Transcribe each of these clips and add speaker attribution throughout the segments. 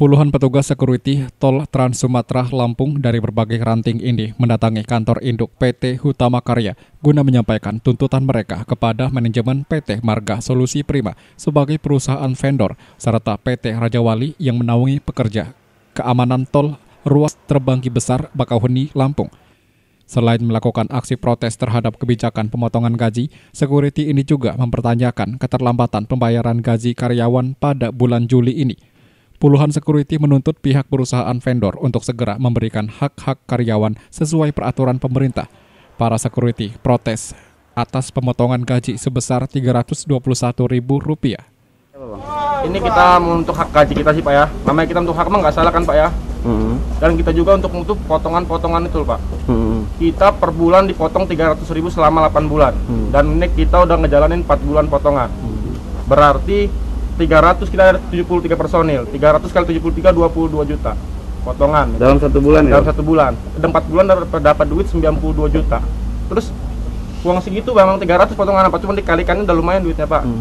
Speaker 1: Puluhan petugas security tol Trans Sumatera Lampung dari berbagai ranting ini mendatangi kantor induk PT Hutama Karya guna menyampaikan tuntutan mereka kepada manajemen PT Marga Solusi Prima sebagai perusahaan vendor serta PT Raja Wali yang menaungi pekerja keamanan tol ruas terbanggi besar Bakauheni, Lampung. Selain melakukan aksi protes terhadap kebijakan pemotongan gaji, security ini juga mempertanyakan keterlambatan pembayaran gaji karyawan pada bulan Juli ini. Puluhan security menuntut pihak perusahaan vendor untuk segera memberikan hak-hak karyawan sesuai peraturan pemerintah. Para security protes atas pemotongan gaji sebesar Rp321.000.
Speaker 2: Ini kita untuk hak gaji kita sih Pak ya. Namanya kita untuk hak emang nggak salah kan Pak ya.
Speaker 3: Hmm.
Speaker 2: Dan kita juga untuk untuk potongan-potongan itu Pak.
Speaker 3: Hmm.
Speaker 2: Kita per bulan dipotong 300 ribu selama 8 bulan.
Speaker 3: Hmm.
Speaker 2: Dan ini kita udah ngejalanin 4 bulan potongan. Berarti 300 kita ada 73 personil. 300 kali 73 22 juta potongan.
Speaker 3: Dalam satu bulan ya?
Speaker 2: Dalam satu bulan. Dan 4 bulan dapat dapat duit 92 juta. Terus uang segitu memang 300 potongan apa? Cuma dikalikannya udah lumayan duitnya Pak.
Speaker 3: Hmm.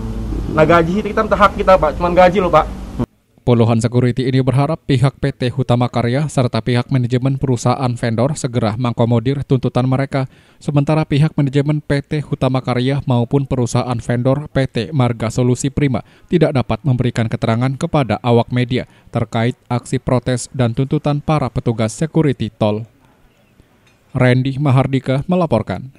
Speaker 2: Nah gaji kita kita hak kita Pak, cuman gaji loh Pak.
Speaker 1: Puluhan security ini berharap pihak PT Hutama Karya serta pihak manajemen perusahaan vendor segera mengakomodir tuntutan mereka, sementara pihak manajemen PT Hutama Karya maupun perusahaan vendor PT Marga Solusi Prima tidak dapat memberikan keterangan kepada awak media terkait aksi protes dan tuntutan para petugas security tol. Randy Mahardika melaporkan.